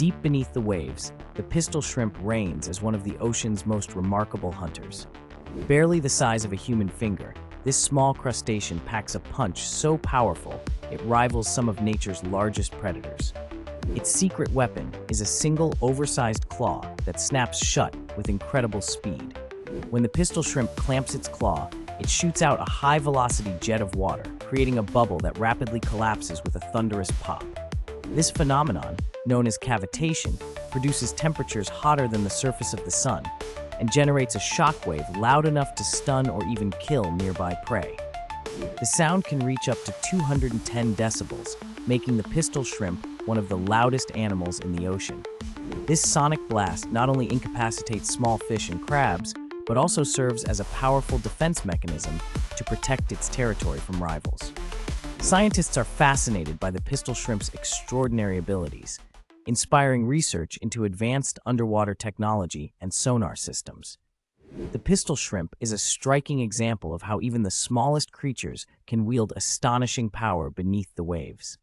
Deep beneath the waves, the pistol shrimp reigns as one of the ocean's most remarkable hunters. Barely the size of a human finger, this small crustacean packs a punch so powerful it rivals some of nature's largest predators. Its secret weapon is a single oversized claw that snaps shut with incredible speed. When the pistol shrimp clamps its claw, it shoots out a high-velocity jet of water, creating a bubble that rapidly collapses with a thunderous pop. This phenomenon, known as cavitation, produces temperatures hotter than the surface of the sun and generates a shockwave loud enough to stun or even kill nearby prey. The sound can reach up to 210 decibels, making the pistol shrimp one of the loudest animals in the ocean. This sonic blast not only incapacitates small fish and crabs, but also serves as a powerful defense mechanism to protect its territory from rivals. Scientists are fascinated by the pistol shrimp's extraordinary abilities, inspiring research into advanced underwater technology and sonar systems. The pistol shrimp is a striking example of how even the smallest creatures can wield astonishing power beneath the waves.